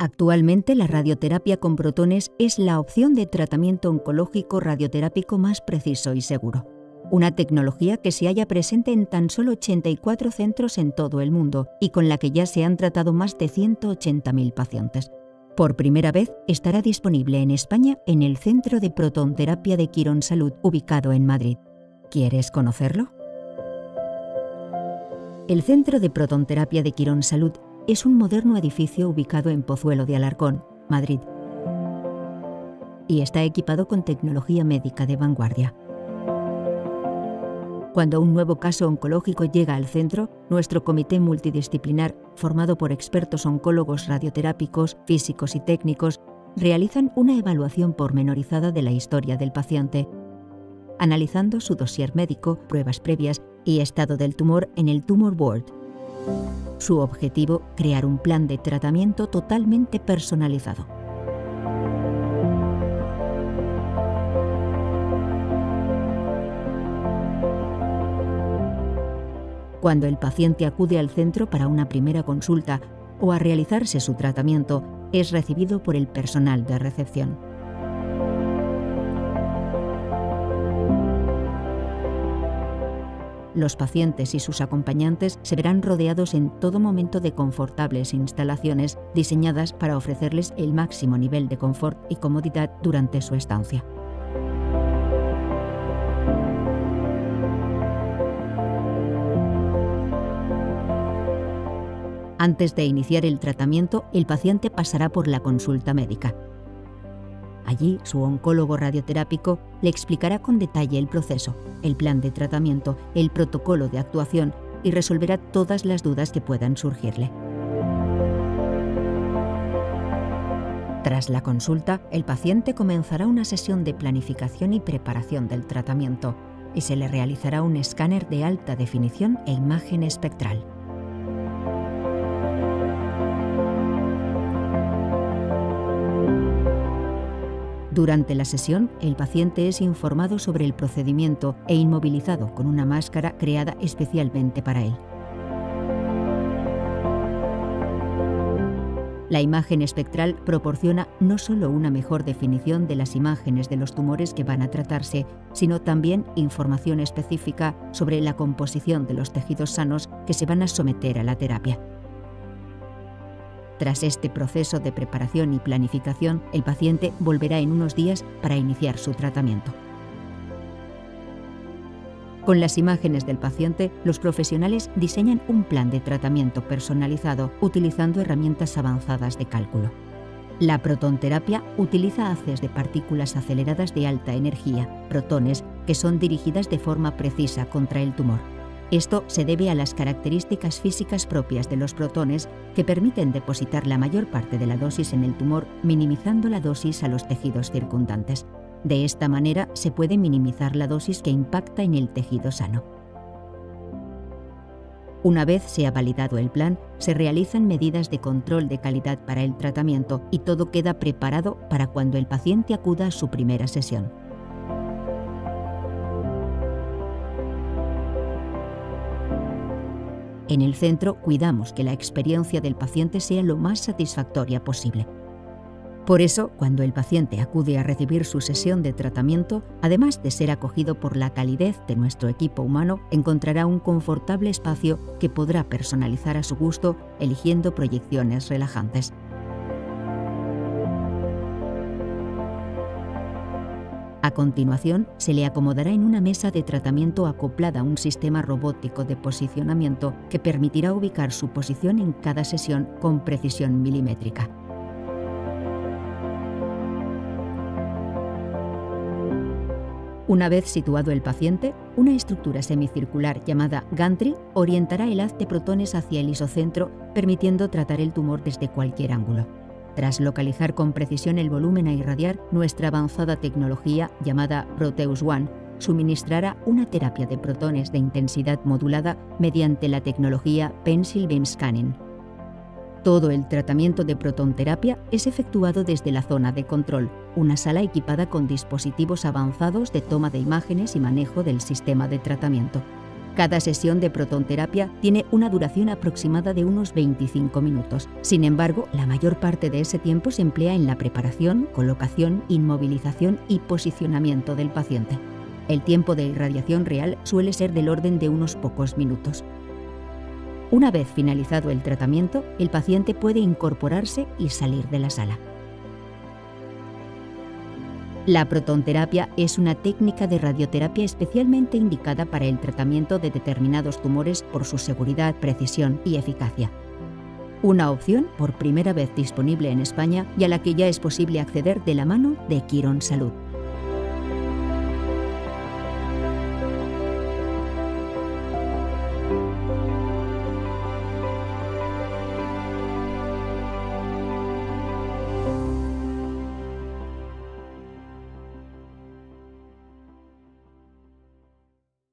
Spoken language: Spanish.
Actualmente la radioterapia con protones es la opción de tratamiento oncológico radioterápico más preciso y seguro. Una tecnología que se halla presente en tan solo 84 centros en todo el mundo y con la que ya se han tratado más de 180.000 pacientes. Por primera vez estará disponible en España en el Centro de Protonterapia de Quirón Salud, ubicado en Madrid. ¿Quieres conocerlo? El Centro de Protonterapia de Quirón Salud es un moderno edificio ubicado en Pozuelo de Alarcón, Madrid, y está equipado con tecnología médica de vanguardia. Cuando un nuevo caso oncológico llega al centro, nuestro comité multidisciplinar, formado por expertos oncólogos radioterápicos, físicos y técnicos, realizan una evaluación pormenorizada de la historia del paciente, analizando su dossier médico, pruebas previas y estado del tumor en el Tumor Board. Su objetivo, crear un plan de tratamiento totalmente personalizado. Cuando el paciente acude al centro para una primera consulta o a realizarse su tratamiento, es recibido por el personal de recepción. Los pacientes y sus acompañantes se verán rodeados en todo momento de confortables instalaciones diseñadas para ofrecerles el máximo nivel de confort y comodidad durante su estancia. Antes de iniciar el tratamiento, el paciente pasará por la consulta médica. Allí, su oncólogo radioterápico le explicará con detalle el proceso, el plan de tratamiento, el protocolo de actuación y resolverá todas las dudas que puedan surgirle. Tras la consulta, el paciente comenzará una sesión de planificación y preparación del tratamiento y se le realizará un escáner de alta definición e imagen espectral. Durante la sesión, el paciente es informado sobre el procedimiento e inmovilizado con una máscara creada especialmente para él. La imagen espectral proporciona no solo una mejor definición de las imágenes de los tumores que van a tratarse, sino también información específica sobre la composición de los tejidos sanos que se van a someter a la terapia. Tras este proceso de preparación y planificación, el paciente volverá en unos días para iniciar su tratamiento. Con las imágenes del paciente, los profesionales diseñan un plan de tratamiento personalizado utilizando herramientas avanzadas de cálculo. La protonterapia utiliza haces de partículas aceleradas de alta energía, protones, que son dirigidas de forma precisa contra el tumor. Esto se debe a las características físicas propias de los protones que permiten depositar la mayor parte de la dosis en el tumor, minimizando la dosis a los tejidos circundantes. De esta manera se puede minimizar la dosis que impacta en el tejido sano. Una vez se ha validado el plan, se realizan medidas de control de calidad para el tratamiento y todo queda preparado para cuando el paciente acuda a su primera sesión. En el centro cuidamos que la experiencia del paciente sea lo más satisfactoria posible. Por eso, cuando el paciente acude a recibir su sesión de tratamiento, además de ser acogido por la calidez de nuestro equipo humano, encontrará un confortable espacio que podrá personalizar a su gusto eligiendo proyecciones relajantes. A continuación, se le acomodará en una mesa de tratamiento acoplada a un sistema robótico de posicionamiento que permitirá ubicar su posición en cada sesión con precisión milimétrica. Una vez situado el paciente, una estructura semicircular llamada gantry orientará el haz de protones hacia el isocentro, permitiendo tratar el tumor desde cualquier ángulo. Tras localizar con precisión el volumen a irradiar, nuestra avanzada tecnología llamada Proteus One suministrará una terapia de protones de intensidad modulada mediante la tecnología Pencil Beam Scanning. Todo el tratamiento de protonterapia es efectuado desde la zona de control, una sala equipada con dispositivos avanzados de toma de imágenes y manejo del sistema de tratamiento. Cada sesión de protonterapia tiene una duración aproximada de unos 25 minutos. Sin embargo, la mayor parte de ese tiempo se emplea en la preparación, colocación, inmovilización y posicionamiento del paciente. El tiempo de irradiación real suele ser del orden de unos pocos minutos. Una vez finalizado el tratamiento, el paciente puede incorporarse y salir de la sala. La protonterapia es una técnica de radioterapia especialmente indicada para el tratamiento de determinados tumores por su seguridad, precisión y eficacia. Una opción por primera vez disponible en España y a la que ya es posible acceder de la mano de Quirón Salud.